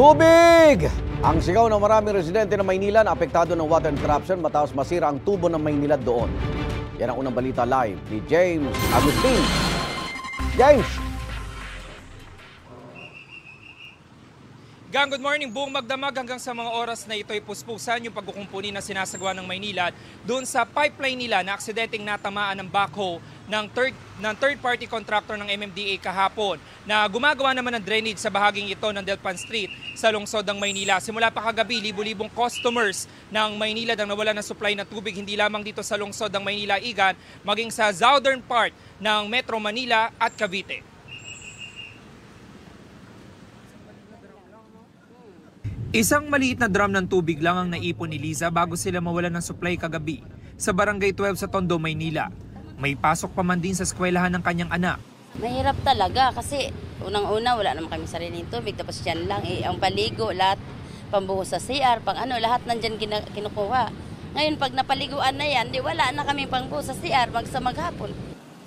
Tubig! Ang sigaw ng maraming residente ng Maynila na apektado ng water interruption matapos masira ang tubo ng Maynila doon. Yan ang unang balita live ni James Agustin. James! Gang, good morning. Buong magdamag hanggang sa mga oras na ito'y puspusan yung pagkukumpuni na sinasagawa ng Maynila doon sa pipeline nila na aksidenteng natamaan ng backhoe ng third, ng third party contractor ng MMDA kahapon na gumagawa naman ng drainage sa bahaging ito ng Delpan Street sa lungsod ng Maynila. Simula pa kagabi, libu-libong customers ng Maynila ang nawala ng supply ng tubig hindi lamang dito sa lungsod ng Maynila Igan, maging sa southern part ng Metro Manila at Cavite. Isang maliit na drum ng tubig lang ang naipon ni Liza bago sila mawalan ng supply kagabi sa Barangay 12 sa Tondo, Maynila. May pasok pa man din sa eskwelahan ng kanyang anak. Mahirap talaga kasi unang-una wala naman kami sariling tubig tapos yan lang eh, ang paligo, lahat pambuhos sa CR, pang ano, lahat nandyan kinukuha. Ngayon pag napaliguan na yan, di wala na kami pangbuhos sa CR magsa maghapon.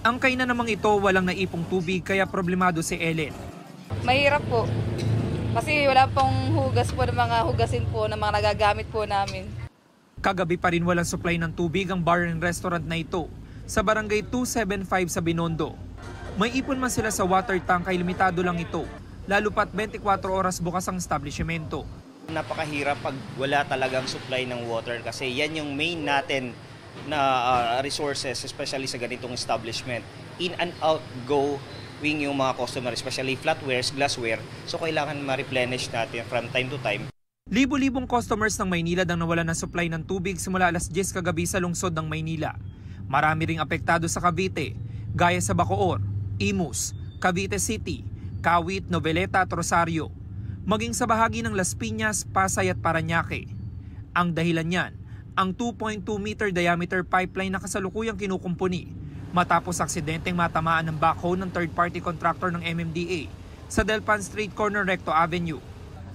Ang kainan namang ito walang naipong tubig kaya problemado si Ellen. Mahirap po. Kasi wala pong hugas po ng mga hugasin po ng mga nagagamit po namin. Kagabi pa rin walang supply ng tubig ang bar and restaurant na ito sa barangay 275 sa Binondo. May ipon man sila sa water tank ay limitado lang ito, lalo pat 24 oras bukas ang establishmento. Napakahirap pag wala talagang supply ng water kasi yan yung main natin na uh, resources especially sa ganitong establishment. In and out go wing yung mga customer, especially flatwares, glassware. So kailangan ma-replenish natin from time to time. Libo-libong customers ng Maynila ang nawala ng supply ng tubig simula alas 10 kagabi sa lungsod ng Maynila. Marami ring apektado sa Cavite, gaya sa Bacoor, Imus, Cavite City, Kawit, Noveleta at Rosario. Maging sa bahagi ng Las Piñas, Pasay at Paranaque. Ang dahilan niyan, ang 2.2 meter diameter pipeline na kasalukuyang kinukumpuni matapos aksidenteng matamaan ng backhoe ng third-party contractor ng MMDA sa Delpan Street Corner Recto Avenue.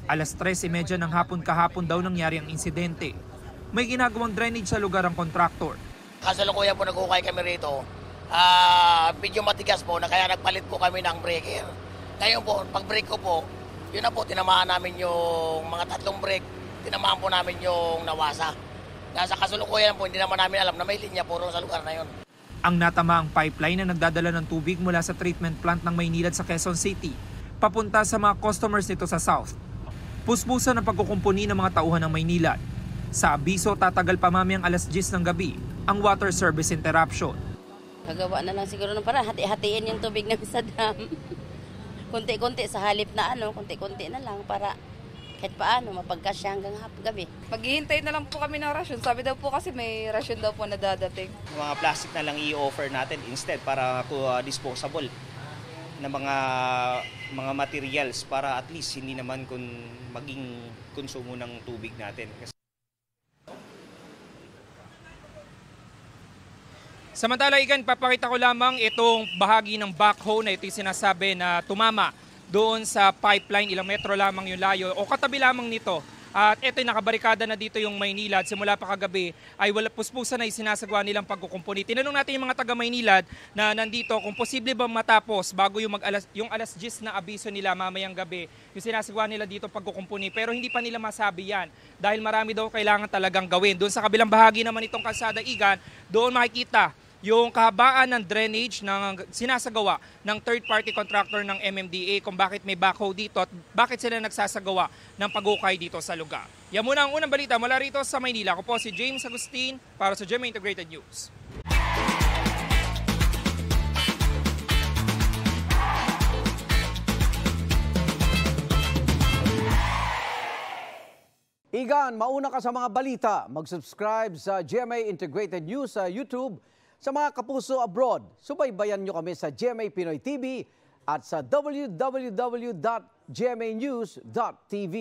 Alas 13.30 ng hapon kahapon daw nangyari ang insidente. May ginagawang drainage sa lugar ang contractor. Kasalukuyan po nag-ukay kami rito. Ah, medyo matigas po na kaya nagpalit po kami ng breaker. Ngayon po, pag break ko po, yun na po, tinamaan namin yung mga tatlong break, tinamaan po namin yung nawasa. Nasa kasalukuyan po, hindi naman namin alam na may linya po sa lugar na yun. Ang natamaang pipeline na nagdadala ng tubig mula sa treatment plant ng Maynilad sa Quezon City, papunta sa mga customers nito sa South. Puspusan ang pagkukumpuni ng mga tauhan ng Maynilad. Sa abiso, tatagal pa mamayang alas 10 ng gabi ang water service interruption. Gagawa na lang siguro ng para hati-hatiin yung tubig namin sa dam. Kunti-kunti sa halip na ano, kunti-kunti na lang para kahit paano mapagkasya hanggang hap gabi. Maghihintay na lang po kami ng rasyon. Sabi daw po kasi may rasyon daw po na dadating. Mga plastic na lang i-offer natin instead para uh, disposable na mga mga materials para at least hindi naman kun maging konsumo ng tubig natin. Kasi Samantala, Igan, papakita ko lamang itong bahagi ng backhoe na ito yung sinasabi na tumama doon sa pipeline, ilang metro lamang yung layo o katabi lamang nito. At ito nakabarikada na dito yung Maynilad. Simula pa kagabi ay wala puspusan na sinasagawa nilang pagkukumpuni. Tinanong natin yung mga taga Maynilad na nandito kung posible ba matapos bago yung, mag -alas, yung alas 10 na abiso nila mamayang gabi yung sinasagawa nila dito pagkukumpuni. Pero hindi pa nila masabi yan dahil marami daw kailangan talagang gawin. Doon sa kabilang bahagi naman itong kalsada Igan, doon makikita yung kahabaan ng drainage ng sinasagawa ng third-party contractor ng MMDA kung bakit may backhoe dito at bakit sila nagsasagawa ng pagukay dito sa lugar. Yan muna ang unang balita mula rito sa Maynila. Ako po si James Agustin para sa GMA Integrated News. Igan, mauna ka sa mga balita. Mag-subscribe sa GMA Integrated News sa YouTube. Sa mga kapuso abroad, subaybayan nyo kami sa GMA Pinoy TV at sa www.gmanews.tv.